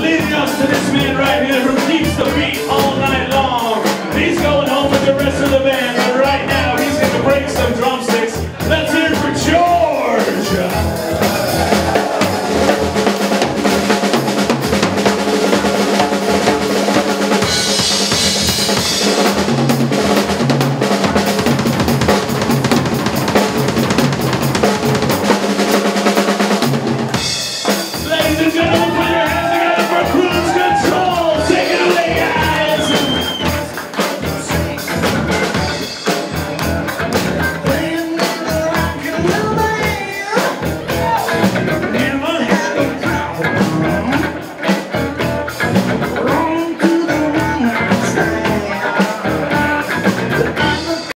Leading us to this man right here